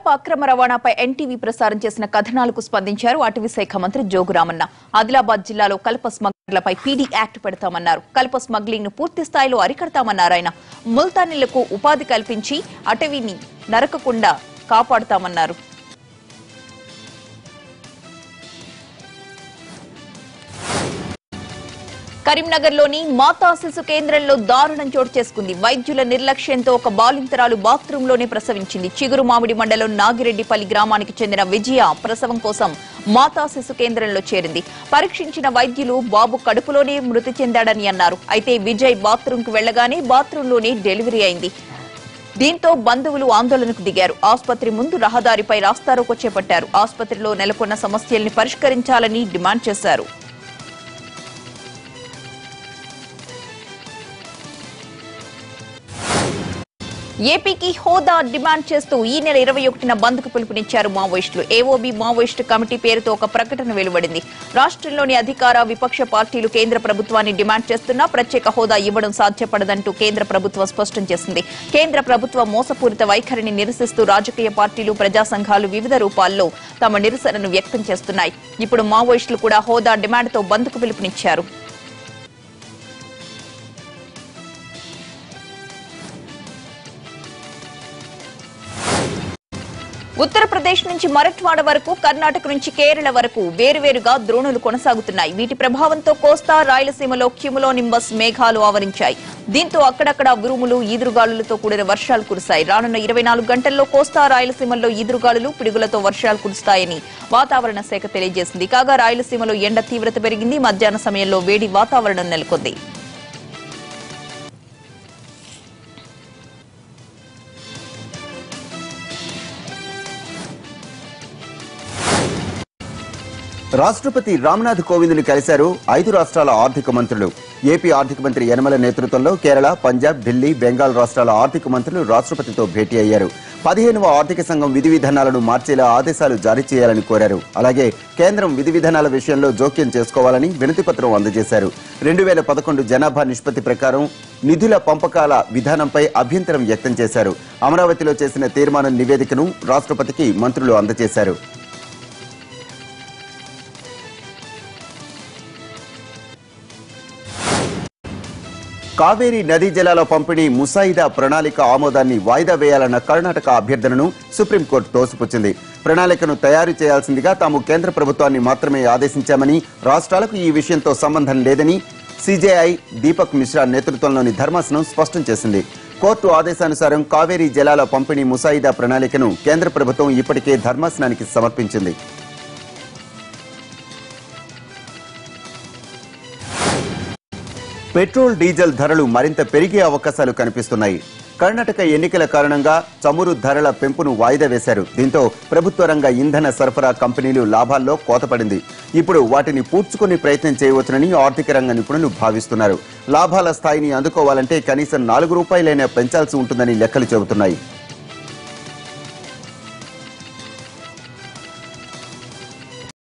కడప అక్రమ రవాణాపై ఎన్టీవీ ప్రసారం చేసిన కథనాలకు స్పందించారు. అటవీ శాఖ మంత్రి జోగురామన్న ఆదిలాబాద్ జిల్లాలో కల్ప స్మగ్లర్లపై పీడీ యాక్ట్ పెడతామన్నారు. కల్ప స్మగ్లింగ్ను పూర్తి స్థాయిలో అరికడతామన్నారు ఆయన. ముల్తానీలకు ఉపాధి కల్పించి అటవీని నరకకుండా కాపాడుతామన్నారు. కరీంనగర్లోని మాతా శిశు కేంద్రంలో దారుణం చోటు చేసుకుంది. వైద్యుల నిర్లక్ష్యంతో ఒక బాలింతరాలు బాత్రూంలోనే ప్రసవించింది. చిగురు మామిడి మండలం నాగిరెడ్డిపల్లి గ్రామానికి చెందిన విజయ ప్రసవం కోసం మాతా శిశు కేంద్రంలో చేరింది. పరీక్షించిన వైద్యులు బాబు కడుపులోనే మృతి చెందాడని అన్నారు. అయితే విజయ్ బాత్రూంకు వెళ్ళగానే బాత్రూంలోనే డెలివరీ అయింది. దీంతో బంధువులు ఆందోళనకు దిగారు. ఆసుపత్రి ముందు రహదారిపై రాస్తారోకో చేపట్టారు. ఆసుపత్రిలో నెలకొన్న సమస్యల్ని పరిష్కరించాలని డిమాండ్ చేశారు. ఏపీకి హోదా డిమాండ్ చేస్తూ ఈ నెల ఇరవై ఒకటిన బంద్కు పిలుపునిచ్చారు మావోయిస్టులు. ఏఓబీ మావోయిస్టు కమిటీ పేరుతో ఒక ప్రకటన వెలువడింది. రాష్ట్రంలోని అధికార విపక్ష పార్టీలు కేంద్ర ప్రభుత్వాన్ని డిమాండ్ చేస్తున్నా ప్రత్యేక హోదా ఇవ్వడం సాధ్యపడదంటూ కేంద్ర ప్రభుత్వం స్పష్టం చేసింది. కేంద్ర ప్రభుత్వ మోసపూరిత వైఖరిని నిరసిస్తూ రాజకీయ పార్టీలు ప్రజా సంఘాలు వివిధ రూపాల్లో తమ నిరసనను వ్యక్తం చేస్తున్నాయి. ఇప్పుడు మావోయిస్టులు కూడా హోదా డిమాండ్తో బంద్కు పిలుపునిచ్చారు. ఉత్తరప్రదేశ్ నుంచి మరట్వాడ వరకు కర్ణాటక నుంచి కేరళ వరకు వేరువేరుగా ద్రోణులు కొనసాగుతున్నాయి. వీటి ప్రభావంతో కోస్తా రాయలసీమలో క్యుములో నింబస్ మేఘాలు ఆవరించాయి. దీంతో అక్కడక్కడ ఉరుములు ఈదురుగాలులతో కూడిన వర్షాలు కురిశాయి. రానున్న ఇరవై నాలుగు గంటల్లో కోస్తా రాయలసీమల్లో ఈదురుగాలులు పిడుగులతో వర్షాలు కురుస్తాయని వాతావరణ శాఖ తెలియజేసింది. కాగా రాయలసీమలో ఎండ తీవ్రత పెరిగింది. మధ్యాహ్న సమయంలో వేడి వాతావరణం నెలకొంది. రాష్ట్రపతి రామ్నాథ్ కోవింద్ని కలిశారు ఐదు రాష్ట్రాల ఆర్థిక మంత్రులు. ఏపీ ఆర్థిక మంత్రి యనమల నేతృత్వంలో కేరళ పంజాబ్ ఢిల్లీ బెంగాల్ రాష్ట్రాల ఆర్థిక మంత్రులు రాష్ట్రపతితో భేటీ అయ్యారు. పదిహేనవ ఆర్థిక సంఘం విధి విధానాలను మార్చేలా ఆదేశాలు జారీ చేయాలని కోరారు. అలాగే కేంద్రం విధి విధానాల విషయంలో జోక్యం చేసుకోవాలని వినతిపత్రం అందజేశారు. రెండు వేల పదకొండు జనాభా నిష్పత్తి ప్రకారం నిధుల పంపకాల విధానంపై అభ్యంతరం వ్యక్తం చేశారు. అమరావతిలో చేసిన తీర్మానం నివేదికను రాష్ట్రపతికి మంత్రులు అందజేశారు. కావేరీ నదీ జలాల పంపిణీ ముసాయిదా ప్రణాళిక ఆమోదాన్ని వాయిదా వేయాలన్న కర్ణాటక అభ్యర్థనను సుప్రీంకోర్టు తోసిపుచ్చింది. ప్రణాళికను తయారు చేయాల్సిందిగా తాము కేంద్ర ప్రభుత్వాన్ని మాత్రమే ఆదేశించామని రాష్ట్రాలకు ఈ విషయంతో సంబంధం లేదని సిజేఐ దీపక్ మిశ్రా నేతృత్వంలోని ధర్మాసనం స్పష్టం చేసింది. కోర్టు ఆదేశానుసారం కావేరీ జలాల పంపిణీ ముసాయిదా ప్రణాళికను కేంద్ర ప్రభుత్వం ఇప్పటికే ధర్మాసనానికి సమర్పించింది. పెట్రోల్ డీజిల్ ధరలు మరింత పెరిగే అవకాశాలు కనిపిస్తున్నాయి. కర్ణాటక ఎన్నికల కారణంగా చమురు ధరల పెంపును వాయిదా వేశారు. దీంతో ప్రభుత్వ రంగ ఇంధన సరఫరా కంపెనీలు లాభాల్లో కోతపడింది. ఇప్పుడు వాటిని పూడ్చుకునే ప్రయత్నం చేయవచ్చునని ఆర్థిక రంగ నిపుణులు భావిస్తున్నారు. లాభాల స్థాయిని అందుకోవాలంటే కనీసం నాలుగు రూపాయలైనా పెంచాల్సి ఉంటుందని లెక్కలు చెబుతున్నాయి.